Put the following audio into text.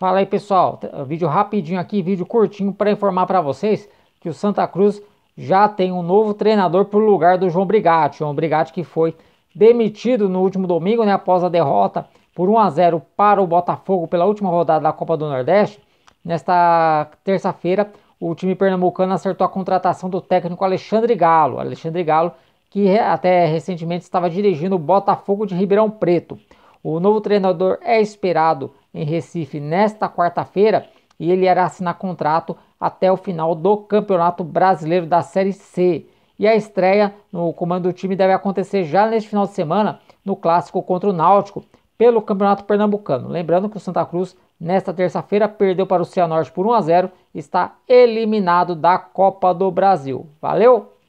Fala aí pessoal, vídeo rapidinho aqui, vídeo curtinho para informar para vocês que o Santa Cruz já tem um novo treinador para o lugar do João Brigatti. João Brigatti que foi demitido no último domingo, né, após a derrota por 1 a 0 para o Botafogo pela última rodada da Copa do Nordeste. Nesta terça-feira, o time pernambucano acertou a contratação do técnico Alexandre Galo. Alexandre Galo, que até recentemente estava dirigindo o Botafogo de Ribeirão Preto. O novo treinador é esperado em Recife nesta quarta-feira e ele irá assinar contrato até o final do Campeonato Brasileiro da Série C. E a estreia no comando do time deve acontecer já neste final de semana no clássico contra o Náutico pelo Campeonato Pernambucano. Lembrando que o Santa Cruz nesta terça-feira perdeu para o Cianorte por 1 a 0 e está eliminado da Copa do Brasil. Valeu!